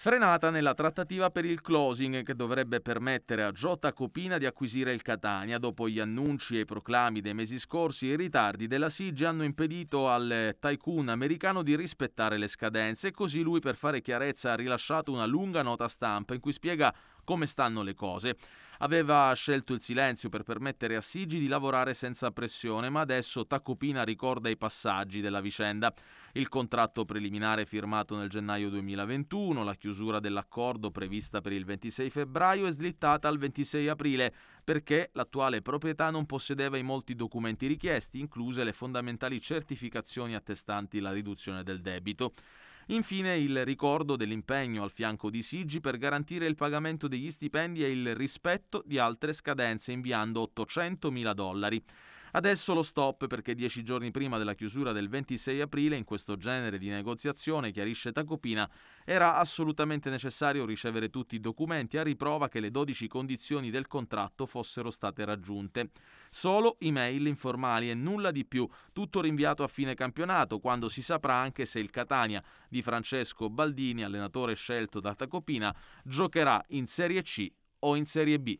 Frenata nella trattativa per il closing che dovrebbe permettere a Jota Copina di acquisire il Catania. Dopo gli annunci e i proclami dei mesi scorsi, i ritardi della Sige hanno impedito al tycoon americano di rispettare le scadenze e così lui per fare chiarezza ha rilasciato una lunga nota stampa in cui spiega come stanno le cose. Aveva scelto il silenzio per permettere a Sigi di lavorare senza pressione, ma adesso Tacopina ricorda i passaggi della vicenda. Il contratto preliminare firmato nel gennaio 2021, la chiusura dell'accordo prevista per il 26 febbraio è slittata al 26 aprile perché l'attuale proprietà non possedeva i molti documenti richiesti, incluse le fondamentali certificazioni attestanti la riduzione del debito. Infine il ricordo dell'impegno al fianco di Sigi per garantire il pagamento degli stipendi e il rispetto di altre scadenze inviando 800 mila dollari. Adesso lo stop perché dieci giorni prima della chiusura del 26 aprile, in questo genere di negoziazione, chiarisce Tacopina, era assolutamente necessario ricevere tutti i documenti a riprova che le 12 condizioni del contratto fossero state raggiunte. Solo email informali e nulla di più, tutto rinviato a fine campionato, quando si saprà anche se il Catania di Francesco Baldini, allenatore scelto da Tacopina, giocherà in Serie C o in Serie B.